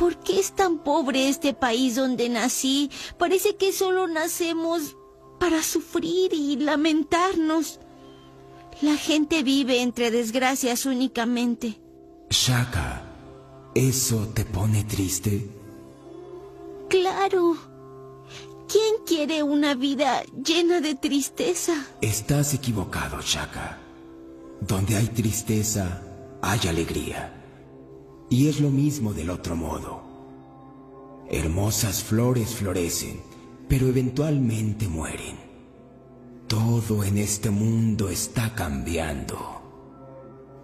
¿Por qué es tan pobre este país donde nací? Parece que solo nacemos para sufrir y lamentarnos. La gente vive entre desgracias únicamente. Shaka, ¿eso te pone triste? Claro. ¿Quién quiere una vida llena de tristeza? Estás equivocado, Shaka. Donde hay tristeza, hay alegría. Y es lo mismo del otro modo. Hermosas flores florecen, pero eventualmente mueren. Todo en este mundo está cambiando.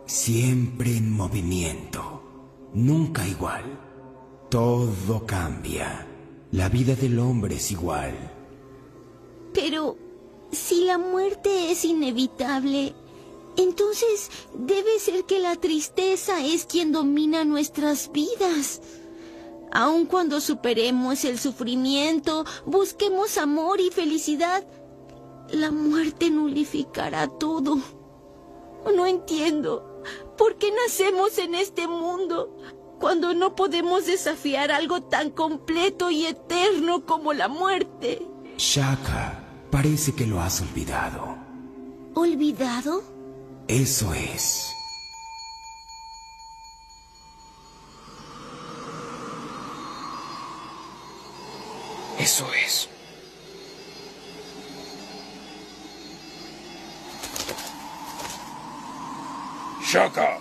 Siempre en movimiento, nunca igual. Todo cambia. La vida del hombre es igual. Pero si la muerte es inevitable, entonces debe ser que la tristeza es quien domina nuestras vidas. Aun cuando superemos el sufrimiento, busquemos amor y felicidad, la muerte nulificará todo. No entiendo. ¿Por qué nacemos en este mundo cuando no podemos desafiar algo tan completo y eterno como la muerte? Shaka, parece que lo has olvidado. ¿Olvidado? Eso es. Eso es. Shaka,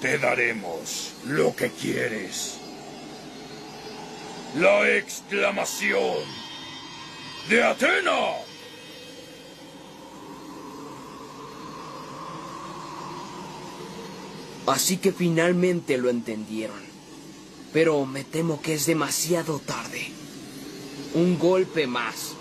te daremos lo que quieres. La exclamación de Atena. Así que finalmente lo entendieron. Pero me temo que es demasiado tarde. Un golpe más